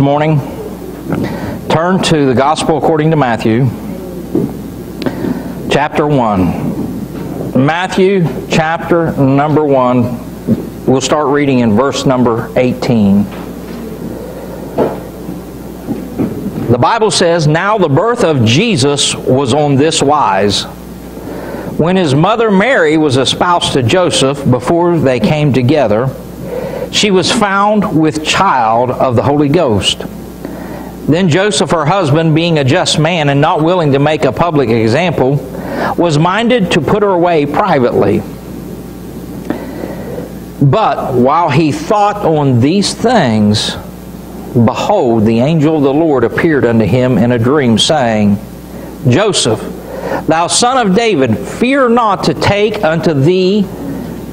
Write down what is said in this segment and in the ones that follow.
morning. Turn to the Gospel according to Matthew, chapter 1. Matthew, chapter number 1. We'll start reading in verse number 18. The Bible says, Now the birth of Jesus was on this wise. When his mother Mary was espoused to Joseph before they came together, she was found with child of the Holy Ghost. Then Joseph, her husband, being a just man and not willing to make a public example, was minded to put her away privately. But while he thought on these things, behold, the angel of the Lord appeared unto him in a dream, saying, Joseph, thou son of David, fear not to take unto thee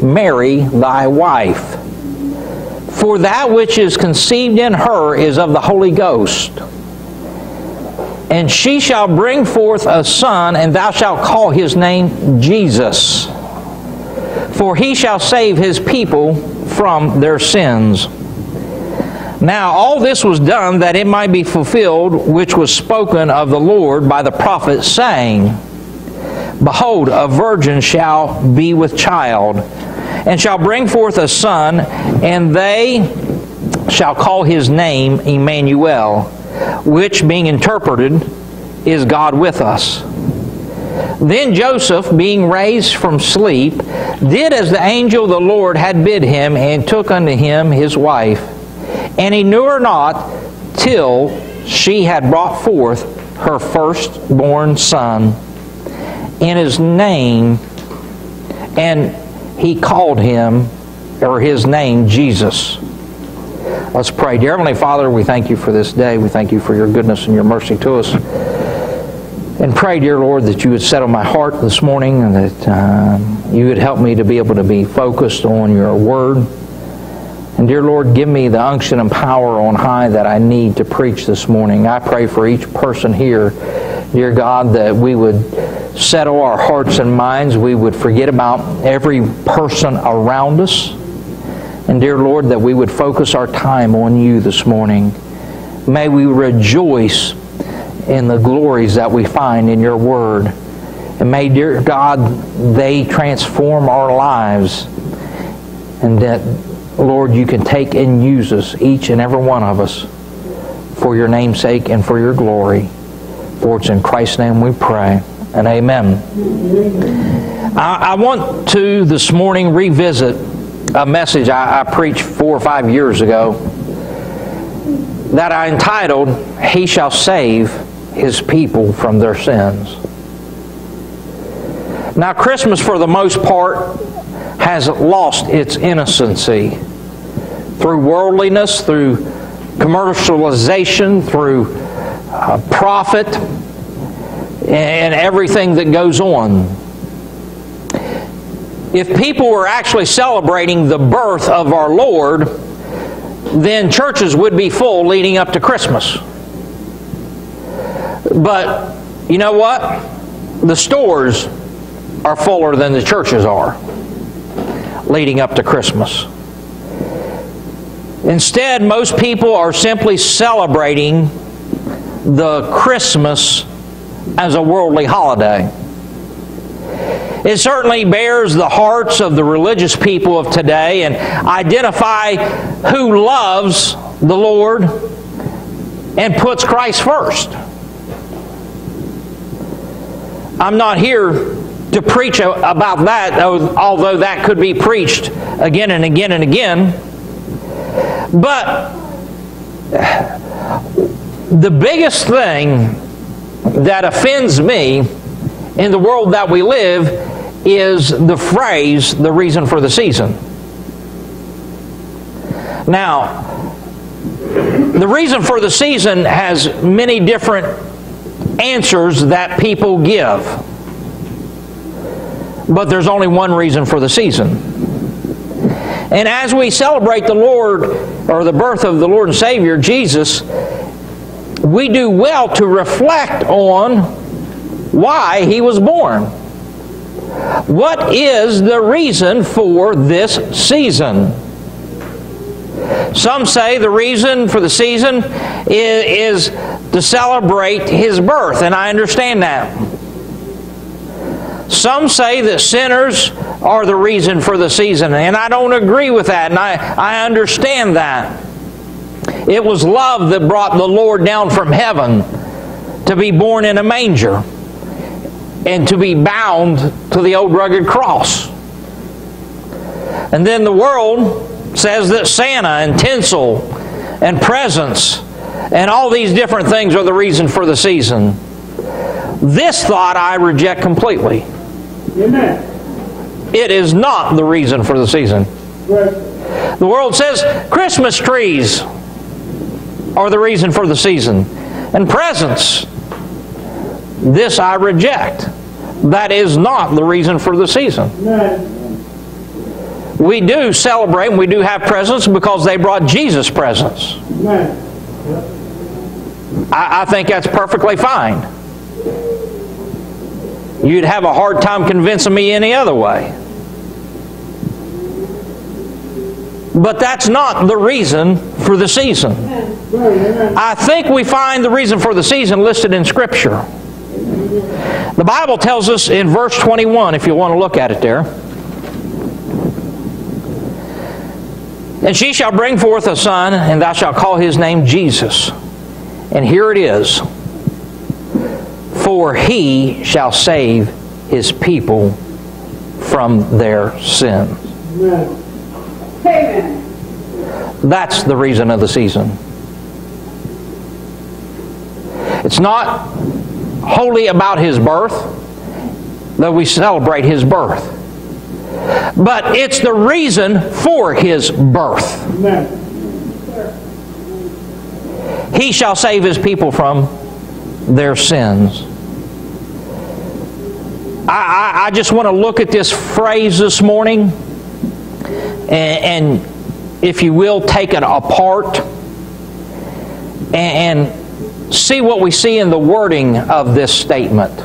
Mary thy wife for that which is conceived in her is of the Holy Ghost. And she shall bring forth a son, and thou shalt call his name Jesus. For he shall save his people from their sins. Now, all this was done that it might be fulfilled, which was spoken of the Lord by the prophet, saying, Behold, a virgin shall be with child and shall bring forth a son, and they shall call his name Emmanuel, which, being interpreted, is God with us. Then Joseph, being raised from sleep, did as the angel of the Lord had bid him, and took unto him his wife. And he knew her not till she had brought forth her firstborn son, and his name, and he called him, or his name, Jesus. Let's pray. Dear Heavenly Father, we thank you for this day. We thank you for your goodness and your mercy to us. And pray, dear Lord, that you would settle my heart this morning and that um, you would help me to be able to be focused on your word. And dear Lord, give me the unction and power on high that I need to preach this morning. I pray for each person here, dear God, that we would settle our hearts and minds. We would forget about every person around us. And dear Lord, that we would focus our time on you this morning. May we rejoice in the glories that we find in your word. And may, dear God, they transform our lives. And that, Lord, you can take and use us, each and every one of us, for your name's sake and for your glory. For it's in Christ's name we pray and amen. I, I, want to this morning revisit a message I, I preached four or five years ago that I entitled, He Shall Save His People from Their Sins. Now, Christmas, for the most part, has lost its innocency through worldliness, through commercialization, through uh, profit and everything that goes on. If people were actually celebrating the birth of our Lord, then churches would be full leading up to Christmas. But you know what? The stores are fuller than the churches are leading up to Christmas. Instead, most people are simply celebrating the Christmas as a worldly holiday. It certainly bears the hearts of the religious people of today and identify who loves the Lord and puts Christ first. I'm not here to preach about that, although that could be preached again and again and again. But the biggest thing that offends me in the world that we live is the phrase, the reason for the season. Now, the reason for the season has many different answers that people give. But there's only one reason for the season. And as we celebrate the Lord, or the birth of the Lord and Savior, Jesus, we do well to reflect on why he was born. What is the reason for this season? Some say the reason for the season is, is to celebrate his birth, and I understand that. Some say that sinners are the reason for the season, and I don't agree with that, and I, I understand that. It was love that brought the Lord down from heaven to be born in a manger and to be bound to the old rugged cross. And then the world says that Santa and tinsel and presents and all these different things are the reason for the season. This thought I reject completely. Amen. It is not the reason for the season. Right. The world says Christmas trees are the reason for the season and presents. This I reject. That is not the reason for the season. We do celebrate and we do have presents because they brought Jesus presents. I, I think that's perfectly fine. You'd have a hard time convincing me any other way. But that's not the reason for the season. I think we find the reason for the season listed in Scripture. The Bible tells us in verse 21, if you want to look at it there. And she shall bring forth a son, and thou shalt call his name Jesus. And here it is For he shall save his people from their sins. Amen. That's the reason of the season. It's not wholly about his birth, though we celebrate his birth but it's the reason for his birth. Amen. He shall save his people from their sins. I, I, I just want to look at this phrase this morning and, and if you will, take it apart and, and see what we see in the wording of this statement.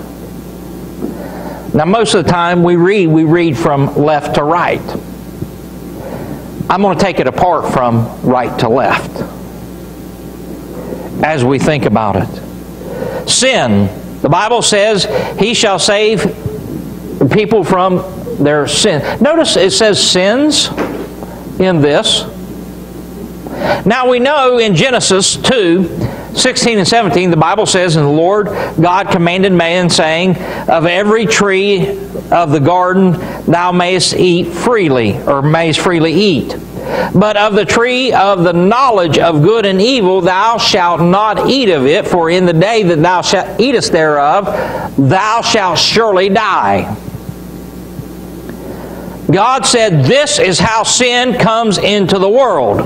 Now, most of the time we read, we read from left to right. I'm going to take it apart from right to left as we think about it. Sin. The Bible says, He shall save people from their sin. Notice it says sins in this. Now we know in Genesis 2 16 and 17, the Bible says, And the Lord God commanded man, saying, Of every tree of the garden thou mayest eat freely, or mayest freely eat. But of the tree of the knowledge of good and evil thou shalt not eat of it, for in the day that thou shalt eatest thereof, thou shalt surely die. God said, This is how sin comes into the world.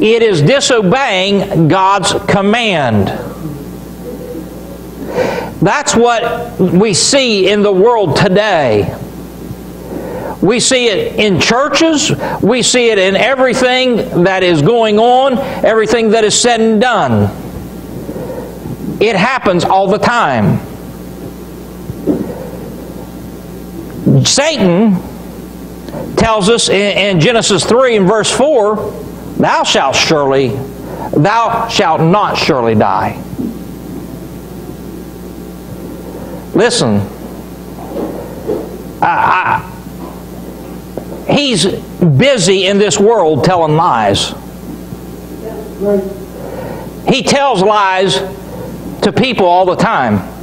It is disobeying God's command. That's what we see in the world today. We see it in churches. We see it in everything that is going on, everything that is said and done. It happens all the time. Satan tells us in, Genesis 3 and verse 4 Thou shalt surely, thou shalt not surely die. Listen, I, I, he's busy in this world telling lies. He tells lies to people all the time.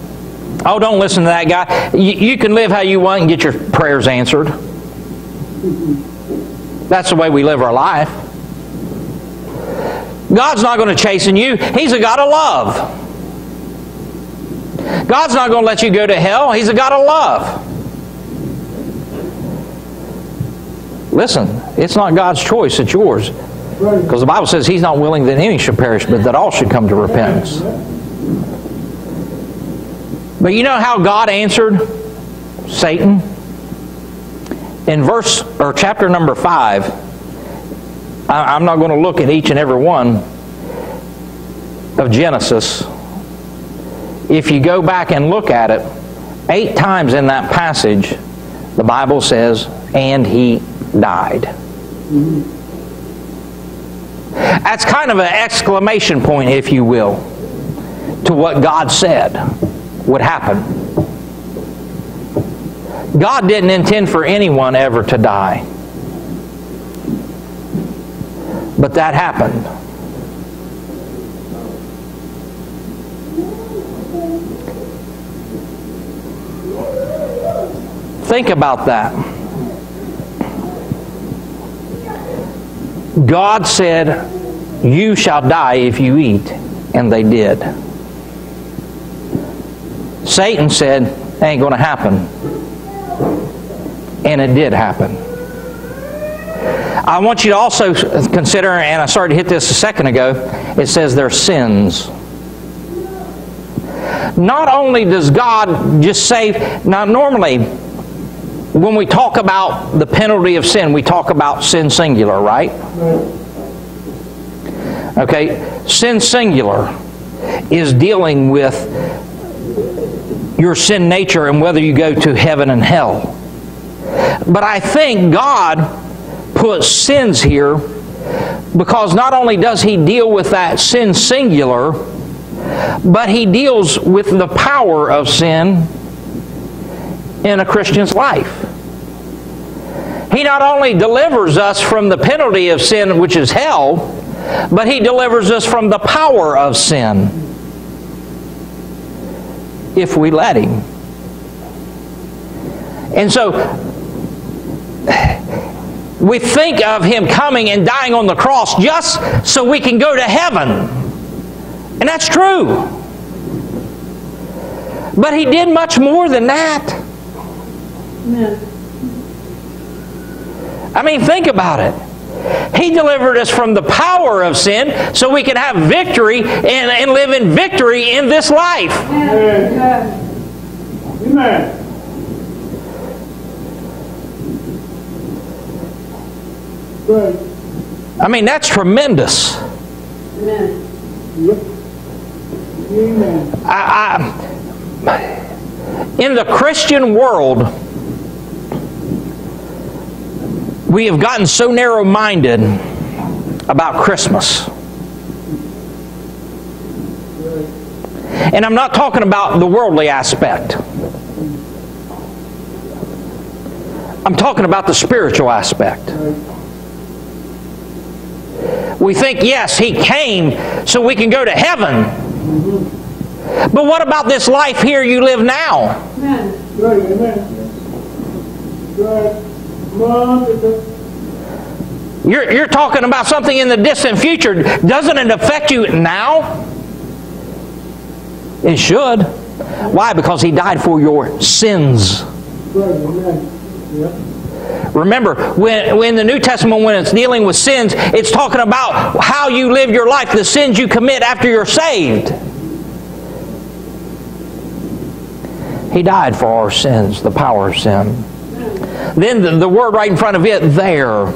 Oh, don't listen to that guy. You, you can live how you want and get your prayers answered. That's the way we live our life. God's not going to chasten you. He's a God of love. God's not going to let you go to hell. He's a God of love. Listen, it's not God's choice, it's yours. Because the Bible says He's not willing that any should perish, but that all should come to repentance. But you know how God answered Satan? In verse or chapter number 5, I'm not going to look at each and every one of Genesis. If you go back and look at it, eight times in that passage, the Bible says, and he died. That's kind of an exclamation point, if you will, to what God said would happen. God didn't intend for anyone ever to die. But that happened. Think about that. God said, You shall die if you eat. And they did. Satan said, Ain't going to happen. And it did happen. I want you to also consider, and I started to hit this a second ago, it says their sins. Not only does God just save, now normally when we talk about the penalty of sin, we talk about sin singular, right? Okay, sin singular is dealing with your sin nature and whether you go to heaven and hell. But I think God puts sins here because not only does He deal with that sin singular, but He deals with the power of sin in a Christian's life. He not only delivers us from the penalty of sin, which is hell, but He delivers us from the power of sin if we let Him. And so, we think of Him coming and dying on the cross just so we can go to heaven. And that's true. But He did much more than that. Amen. I mean, think about it. He delivered us from the power of sin so we can have victory and, and live in victory in this life. Amen. Amen. I mean, that's tremendous. Amen. Yep. Amen. I, I, in the Christian world, we have gotten so narrow minded about Christmas. And I'm not talking about the worldly aspect. I'm talking about the spiritual aspect. We think, yes, He came so we can go to heaven. But what about this life here you live now? Amen. Right, amen. Right. You're, you're talking about something in the distant future. Doesn't it affect you now? It should. Why? Because He died for your sins. Remember, when, when the New Testament, when it's dealing with sins, it's talking about how you live your life, the sins you commit after you're saved. He died for our sins, the power of sin. Then the, the word right in front of it, there.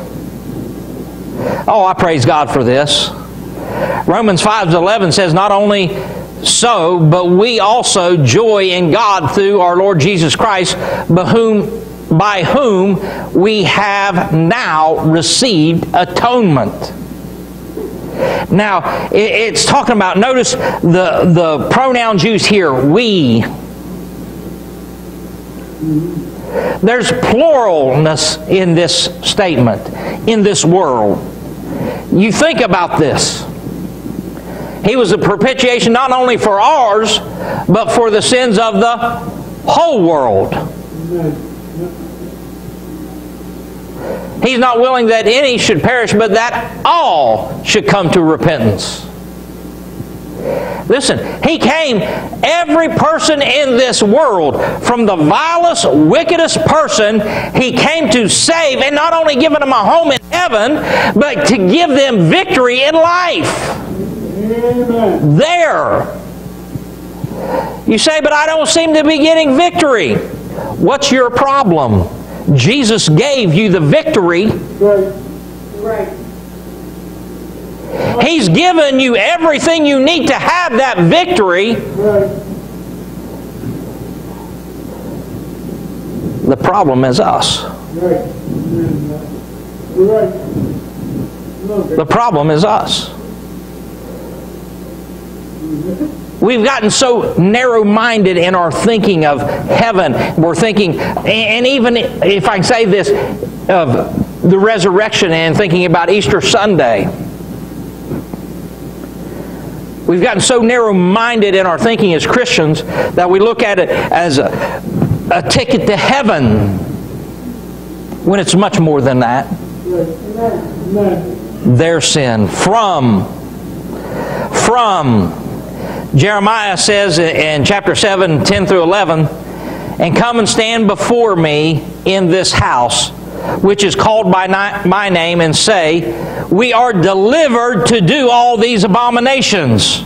Oh, I praise God for this. Romans 5 11 says, Not only so, but we also joy in God through our Lord Jesus Christ, by whom, by whom we have now received atonement. Now, it's talking about, notice the, the pronouns used here, we. There's pluralness in this statement, in this world. You think about this. He was a propitiation not only for ours, but for the sins of the whole world. He's not willing that any should perish, but that all should come to repentance. Listen, he came, every person in this world, from the vilest, wickedest person, he came to save, and not only giving them a home in heaven, but to give them victory in life. Amen. There. You say, but I don't seem to be getting victory. What's your problem? Jesus gave you the victory. Right. Right. He's given you everything you need to have that victory. The problem is us. The problem is us. We've gotten so narrow minded in our thinking of heaven. We're thinking, and even if I say this, of the resurrection and thinking about Easter Sunday. We've gotten so narrow minded in our thinking as Christians that we look at it as a, a ticket to heaven when it's much more than that. Their sin. From. From Jeremiah says in chapter 7, 10 through 11, and come and stand before me in this house, which is called by my name, and say, We are delivered to do all these abominations.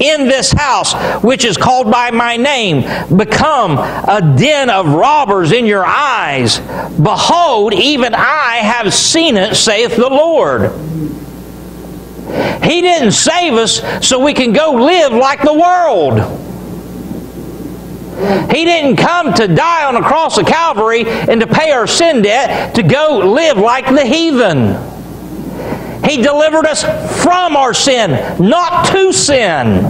In this house, which is called by my name, become a den of robbers in your eyes. Behold, even I have seen it, saith the Lord. He didn't save us so we can go live like the world. He didn't come to die on the cross of Calvary and to pay our sin debt to go live like the heathen. He delivered us from our sin, not to sin.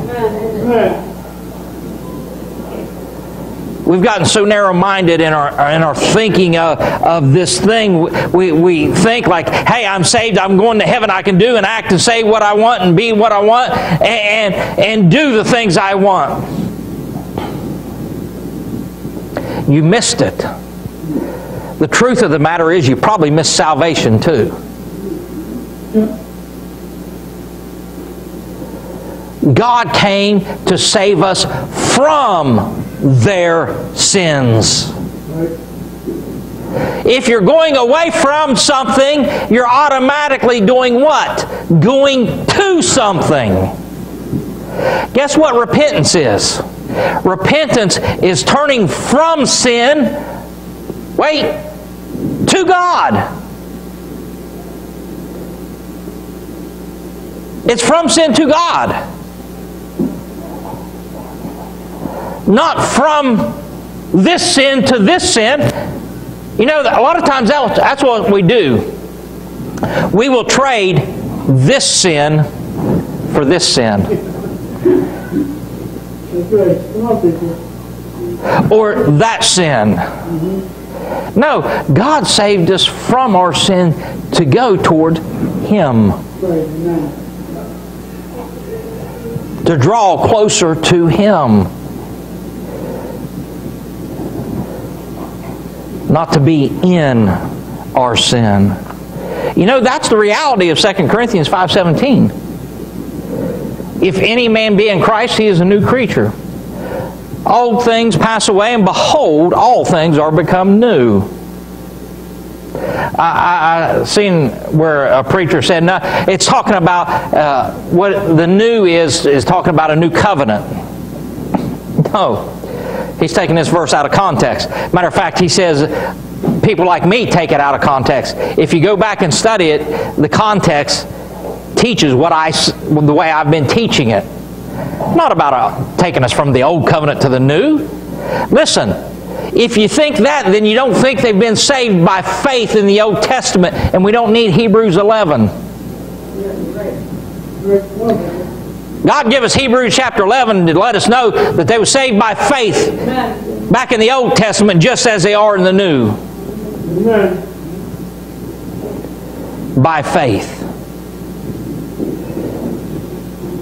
We've gotten so narrow minded in our, in our thinking of, of this thing. We, we think like, hey, I'm saved, I'm going to heaven, I can do and act and say what I want and be what I want and, and, and do the things I want. You missed it. The truth of the matter is, you probably missed salvation too. God came to save us from their sins. If you're going away from something, you're automatically doing what? Going to something. Guess what repentance is? Repentance is turning from sin, wait, to God. It's from sin to God. not from this sin to this sin. You know, a lot of times that's what we do. We will trade this sin for this sin. Or that sin. Mm-hmm. No, God saved us from our sin to go toward Him. To draw closer to Him. not to be in our sin. You know, that's the reality of 2 Corinthians 5.17. If any man be in Christ, he is a new creature. Old things pass away, and behold, all things are become new. I, I, I seen where a preacher said, no, it's talking about uh, what the new is, is talking about a new covenant. No. He's taking this verse out of context. Matter of fact, he says people like me take it out of context. If you go back and study it, the context teaches what I, the way I've been teaching it. Not about uh, taking us from the old covenant to the new. Listen, if you think that, then you don't think they've been saved by faith in the Old Testament, and we don't need Hebrews 11. God give us Hebrews chapter 11 to let us know that they were saved by faith back in the Old Testament just as they are in the New. By faith.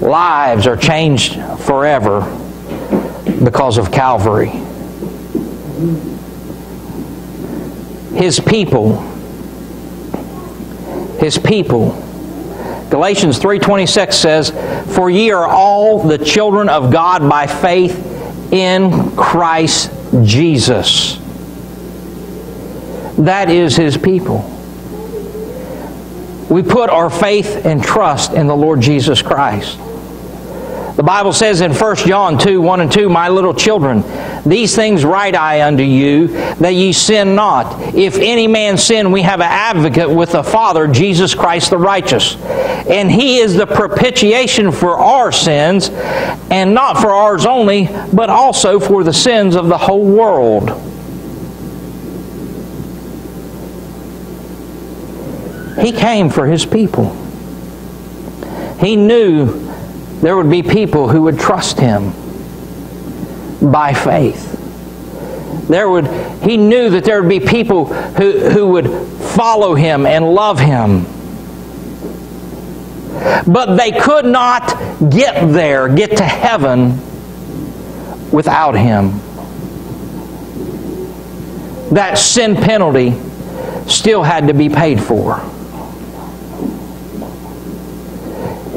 Lives are changed forever because of Calvary. His people, His people Galatians 3:26 says, "For ye are all the children of God by faith in Christ Jesus." That is his people. We put our faith and trust in the Lord Jesus Christ. The Bible says in 1 John 2 1 and 2, My little children, these things write I unto you, that ye sin not. If any man sin, we have an advocate with the Father, Jesus Christ the righteous. And he is the propitiation for our sins, and not for ours only, but also for the sins of the whole world. He came for his people. He knew there would be people who would trust him by faith. There would, he knew that there would be people who, who would follow him and love him. But they could not get there, get to heaven, without him. That sin penalty still had to be paid for.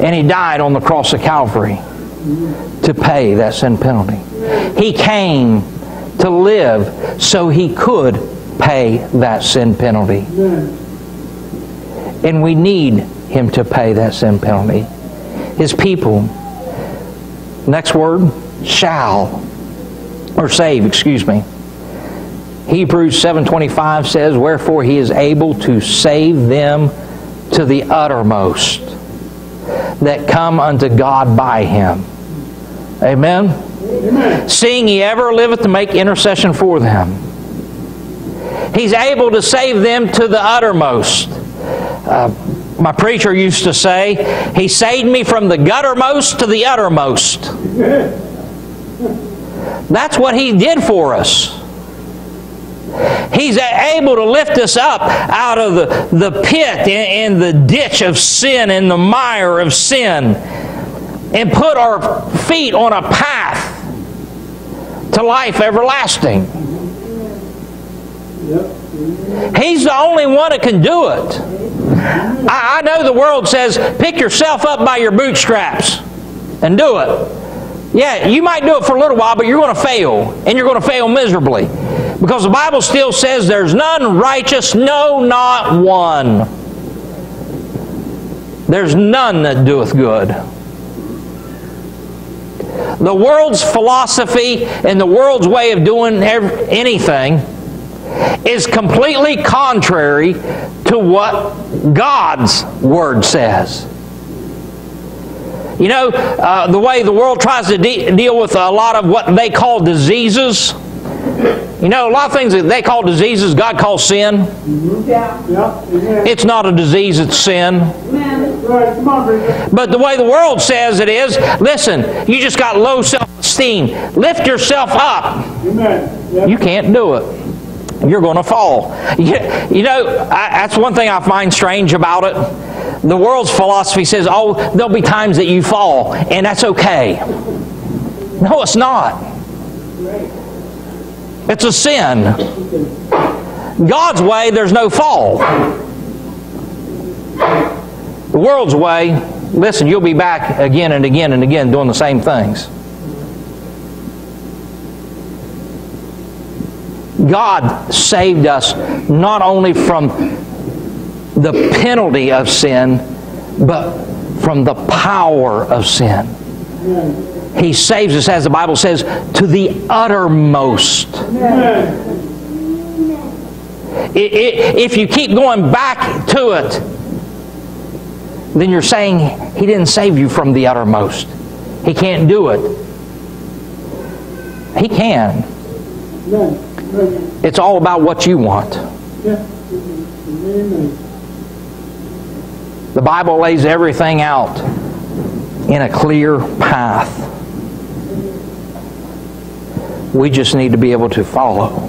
And he died on the cross of Calvary to pay that sin penalty. He came to live so he could pay that sin penalty. And we need him to pay that sin penalty. His people, next word, shall, or save, excuse me. Hebrews 7:25 says, "Wherefore he is able to save them to the uttermost that come unto God by him." Amen. Amen. Seeing he ever liveth to make intercession for them. He's able to save them to the uttermost. Uh, my preacher used to say, He saved me from the guttermost to the uttermost. That's what He did for us. He's able to lift us up out of the, the pit and the ditch of sin and the mire of sin and put our feet on a path to life everlasting. He's the only one that can do it. I, I know the world says pick yourself up by your bootstraps and do it. Yeah, you might do it for a little while, but you're going to fail, and you're going to fail miserably. Because the Bible still says there's none righteous, no, not one. There's none that doeth good. The world's philosophy and the world's way of doing anything is completely contrary to what God's Word says. You know, uh, the way the world tries to de- deal with a lot of what they call diseases. You know, a lot of things that they call diseases, God calls sin. Yeah. Yeah. It's not a disease, it's sin. But the way the world says it is, listen, you just got low self esteem. Lift yourself up. You can't do it you're going to fall. You, you know, I, that's one thing I find strange about it. The world's philosophy says, oh, there'll be times that you fall, and that's okay. No, it's not. It's a sin. God's way, there's no fall. The world's way, listen, you'll be back again and again and again doing the same things. God saved us not only from the penalty of sin, but from the power of sin. He saves us, as the Bible says, to the uttermost. If you keep going back to it, then you're saying He didn't save you from the uttermost. He can't do it. He can. It's all about what you want. The Bible lays everything out in a clear path. We just need to be able to follow.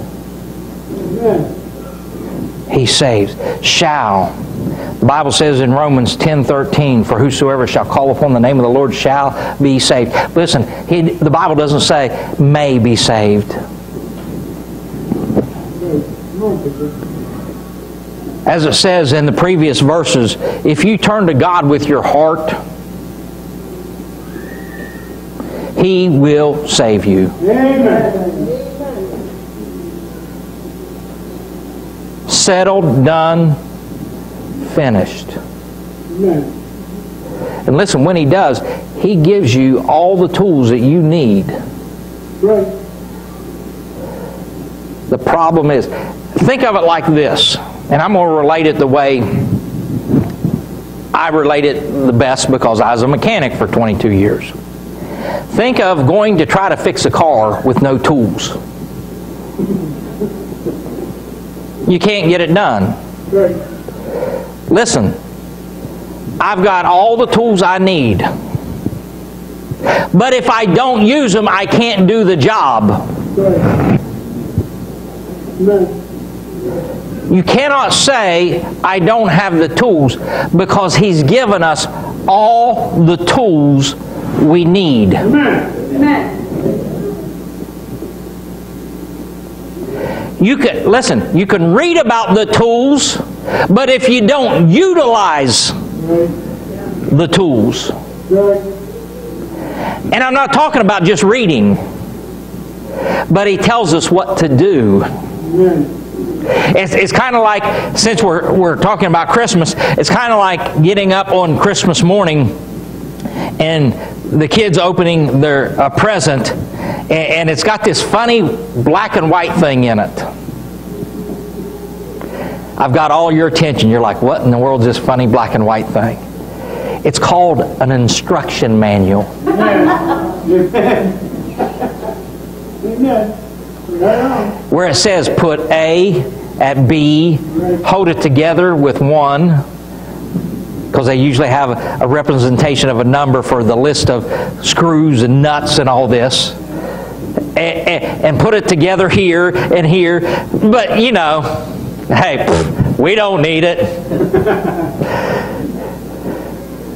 He saves. Shall. The Bible says in Romans 10:13, "For whosoever shall call upon the name of the Lord shall be saved." Listen, he, the Bible doesn't say may be saved. As it says in the previous verses, if you turn to God with your heart, He will save you. Amen. Settled, done, finished. Amen. And listen, when He does, He gives you all the tools that you need. Right. The problem is, think of it like this, and I'm going to relate it the way I relate it the best because I was a mechanic for 22 years. Think of going to try to fix a car with no tools. You can't get it done. listen, I've got all the tools I need. But if I don't use them, I can't do the job. You cannot say, I don't have the tools, because He's given us all the tools we need. Amen. You can listen, you can read about the tools, but if you don't utilize the tools, and I'm not talking about just reading, but he tells us what to do. It's, it's kind of like, since we're, we're talking about Christmas, it's kind of like getting up on Christmas morning and the kids opening their a present, and, and it's got this funny black and white thing in it. I've got all your attention. You're like, what in the world is this funny black and white thing? It's called an instruction manual. Where it says put A at B, hold it together with one, because they usually have a representation of a number for the list of screws and nuts and all this. And, put it together here and here. But, you know, hey, we don't need it.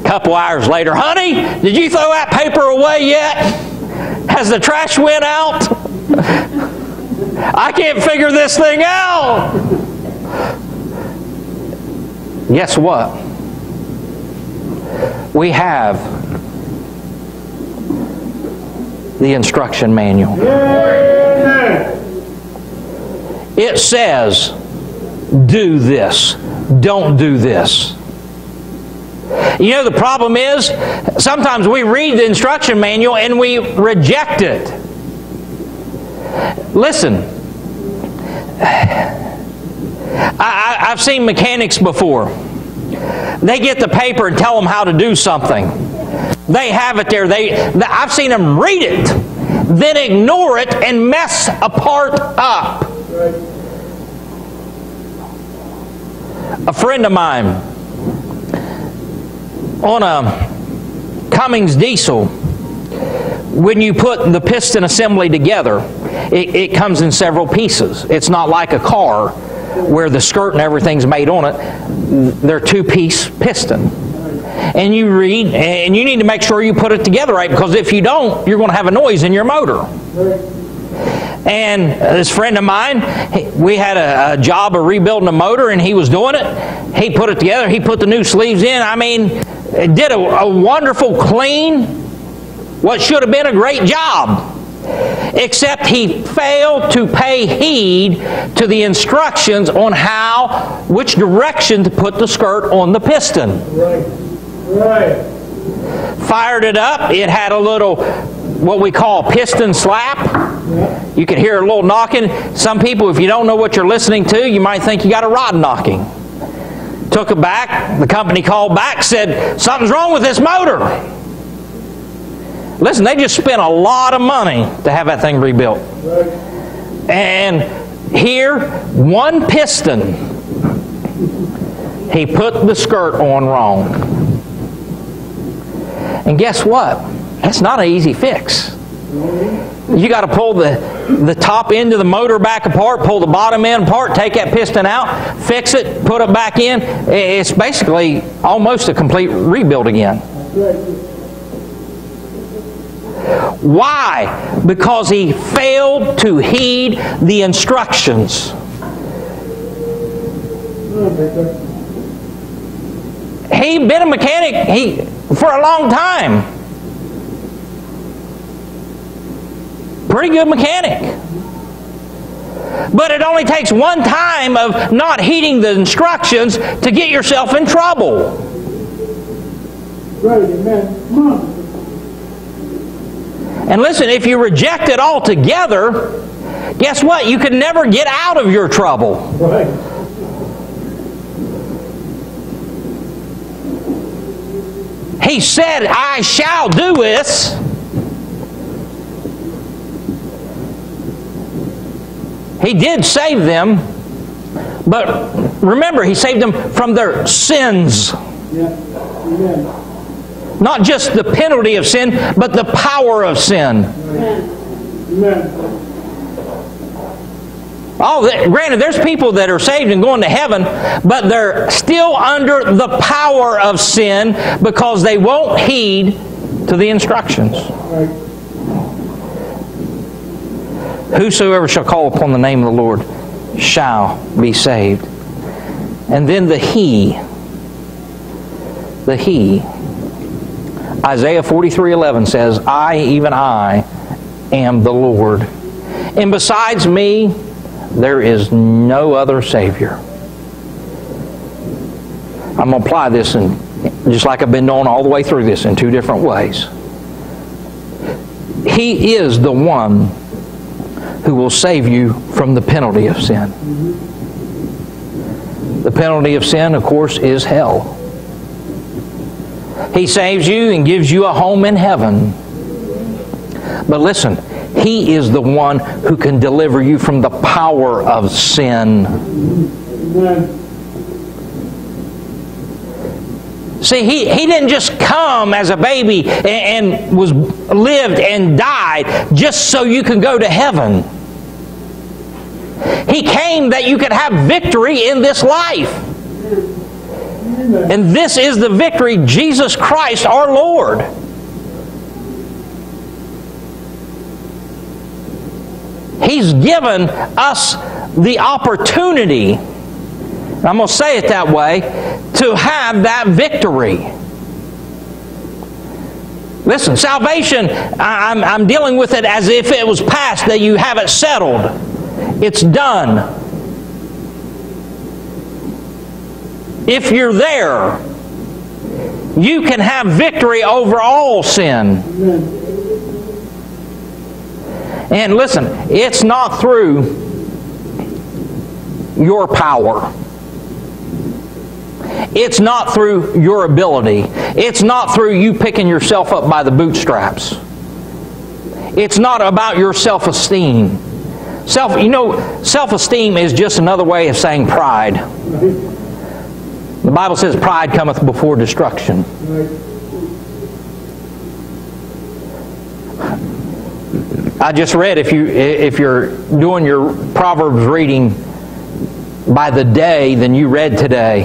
A couple hours later, honey, did you throw that paper away yet? Has the trash went out? I can't figure this thing out. Guess what? We have the instruction manual. It says, do this, don't do this. You know, the problem is sometimes we read the instruction manual and we reject it. Listen, I, have seen mechanics before. They get the paper and tell them how to do something. They have it there. They, I've seen them read it, then ignore it and mess a part up. A friend of mine on a Cummins diesel, when you put the piston assembly together, it, it, comes in several pieces. It's not like a car where the skirt and everything's made on it. They're two piece piston. And you read, and you need to make sure you put it together right because if you don't, you're going to have a noise in your motor. And this friend of mine, we had a, a, job of rebuilding a motor, and he was doing it. He put it together. He put the new sleeves in. I mean, it did a, a wonderful, clean, what should have been a great job. Except he failed to pay heed to the instructions on how, which direction to put the skirt on the piston. Right. Right. Fired it up. It had a little, what we call piston slap. You could hear a little knocking. Some people, if you don't know what you're listening to, you might think you got a rod knocking. Took it back. The company called back, said, Something's wrong with this motor. Listen, they just spent a lot of money to have that thing rebuilt. And here, one piston, he put the skirt on wrong. And guess what? That's not an easy fix. You got to pull the, the top end of the motor back apart, pull the bottom end apart, take that piston out, fix it, put it back in. It's basically almost a complete rebuild again. Why? Because he failed to heed the instructions. He'd been a mechanic he, for a long time. Pretty good mechanic. But it only takes one time of not heeding the instructions to get yourself in trouble. Right, amen. And listen, if you reject it altogether, guess what? You can never get out of your trouble. Right. He said, I shall do this. He did save them, But remember, He saved them from their sins. Yeah. Amen. Not just the penalty of sin, but the power of sin. Amen. Oh, th- granted, there's people that are saved and going to heaven, but they're still under the power of sin because they won't heed to the instructions. Whosoever shall call upon the name of the Lord shall be saved. And then the He. The He. Isaiah 43:11 says, "I, even I, am the Lord, and besides me, there is no other Savior." I'm going to apply this in, just like I've been doing all the way through this in two different ways. He is the one who will save you from the penalty of sin. The penalty of sin, of course, is hell. He saves you and gives you a home in heaven. But listen, He is the one who can deliver you from the power of sin. See, he, he didn't just come as a baby and, and was lived and died just so you can go to heaven. He came that you could have victory in this life. And this is the victory, Jesus Christ our Lord. He's given us the opportunity, I'm going to say it that way, to have that victory. Listen, salvation, I'm, I'm dealing with it as if it was past, that you have it settled. It's done. If you're there, you can have victory over all sin. And listen, it's not through your power. It's not through your ability. It's not through you picking yourself up by the bootstraps. It's not about your self-esteem. Self, you know, self-esteem is just another way of saying pride. The Bible says pride cometh before destruction. I just read if you if you're doing your Proverbs reading by the day than you read today.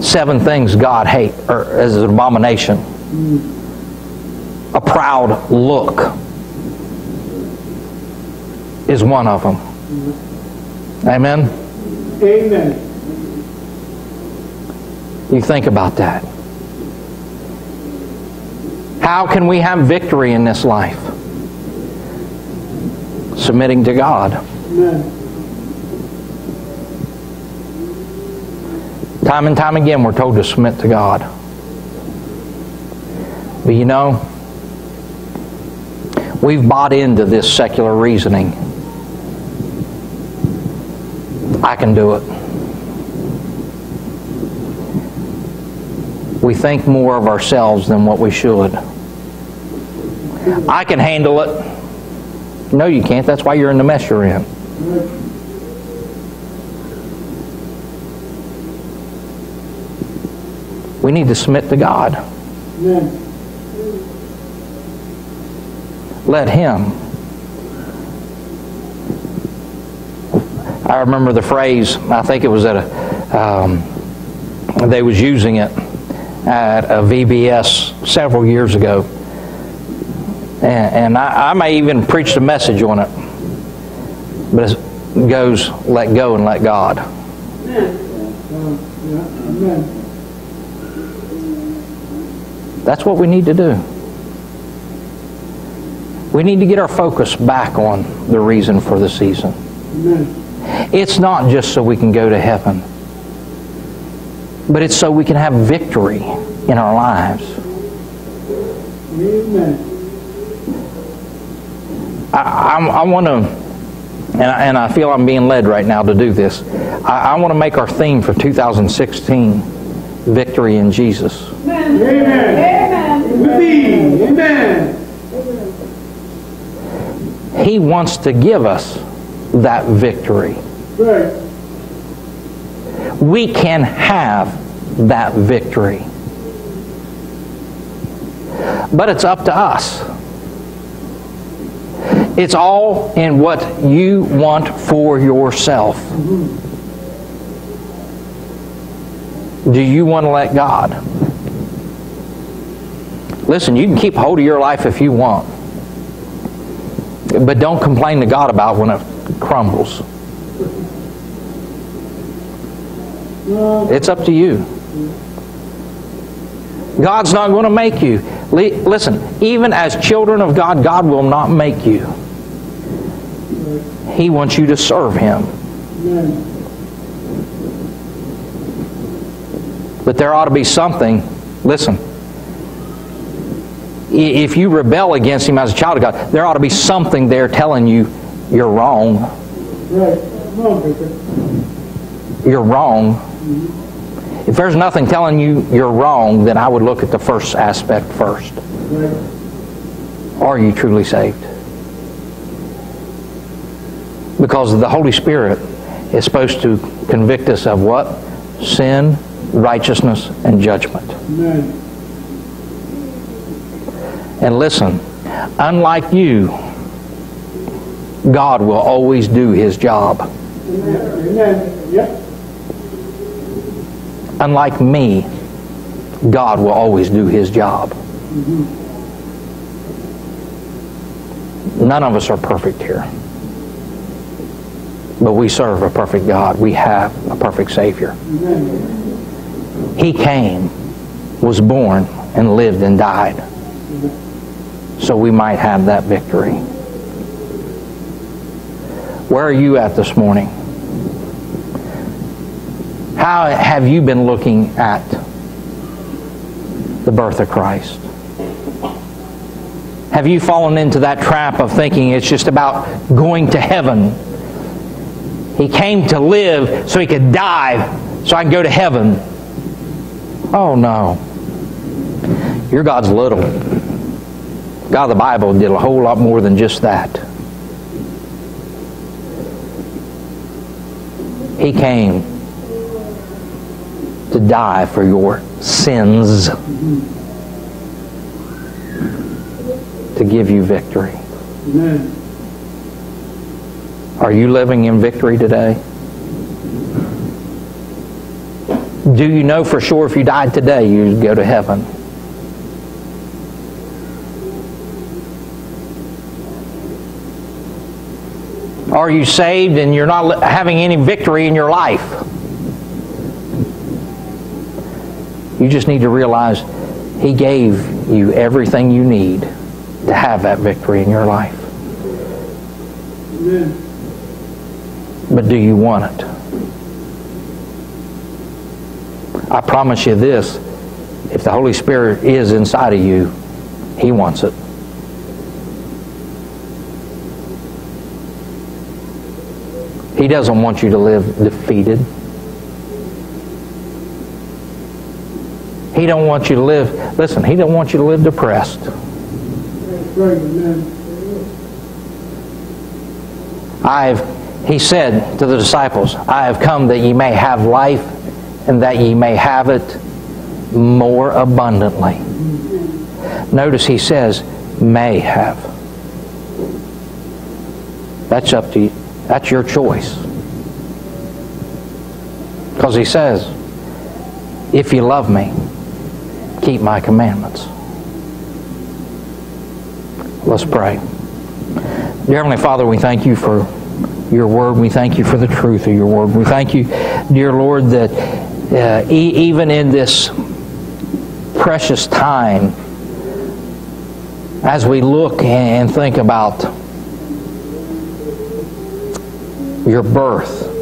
Seven things God hate or as an abomination. A proud look is one of them. Amen. Amen. You think about that. How can we have victory in this life? Submitting to God. Amen. Time and time again, we're told to submit to God. But you know, we've bought into this secular reasoning. I can do it. We think more of ourselves than what we should. I can handle it. No, you can't. That's why you're in the mess you're in. We need to submit to God. Amen. Let Him. I remember the phrase. I think it was at a. Um, they was using it at a VBS several years ago, and, and I, I may even preached a message on it. But it goes, "Let go and let God." That's what we need to do. We need to get our focus back on the reason for the season. Amen. It's not just so we can go to heaven, but it's so we can have victory in our lives. Amen. I, I, I want to, and I, and I feel I'm being led right now to do this. I, I want to make our theme for 2016 victory in Jesus. Amen. Amen. Thee. Amen. He wants to give us that victory. Right. We can have that victory. But it's up to us. It's all in what you want for yourself. Do you want to let God? Listen, you can keep hold of your life if you want. But don't complain to God about when it crumbles. It's up to you. God's not going to make you. Li- Listen, even as children of God, God will not make you. He wants you to serve Him. But there ought to be something. Listen. If you rebel against Him as a child of God, there ought to be something there telling you you're wrong. You're wrong. If there's nothing telling you you're wrong, then I would look at the first aspect first. Are you truly saved? Because the Holy Spirit is supposed to convict us of what? Sin, righteousness, and judgment. And listen, unlike you, God will always do His job. Unlike me, God will always do His job. None of us are perfect here. But we serve a perfect God. We have a perfect Savior. He came, was born, and lived and died so we might have that victory. Where are you at this morning? How have you been looking at the birth of Christ? Have you fallen into that trap of thinking it's just about going to heaven? He came to live so he could die so I can go to heaven. Oh no. Your God's little. God of the Bible did a whole lot more than just that. He came to die for your sins, to give you victory. Amen. Are you living in victory today? Do you know for sure if you died today, you'd go to heaven? Are you saved and you're not having any victory in your life? You just need to realize He gave you everything you need to have that victory in your life. Amen. But do you want it? I promise you this if the Holy Spirit is inside of you, He wants it. He doesn't want you to live defeated. He don't want you to live, listen, He don't want you to live depressed. I've, he said to the disciples, I have come that ye may have life and that ye may have it more abundantly. Notice he says, may have. That's up to you. That's your choice. Because he says, if you love me, keep my commandments. Let's pray. Dear Heavenly Father, we thank you for your word. We thank you for the truth of your word. We thank you, dear Lord, that uh, e- even in this precious time, as we look and think about your birth,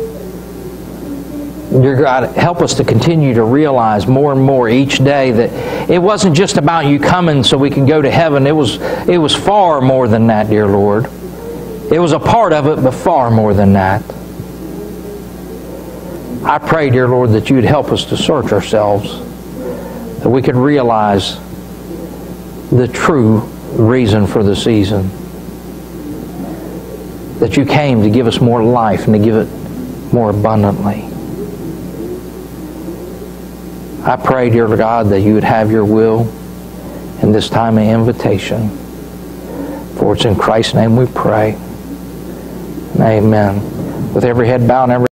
Dear God, help us to continue to realize more and more each day that it wasn't just about you coming so we can go to heaven. It was, it was far more than that, dear Lord. It was a part of it, but far more than that. I pray, dear Lord, that you'd help us to search ourselves, that we could realize the true reason for the season. That you came to give us more life and to give it more abundantly. I pray, dear God, that you would have your will in this time of invitation. For it's in Christ's name we pray. Amen. With every head bowed and every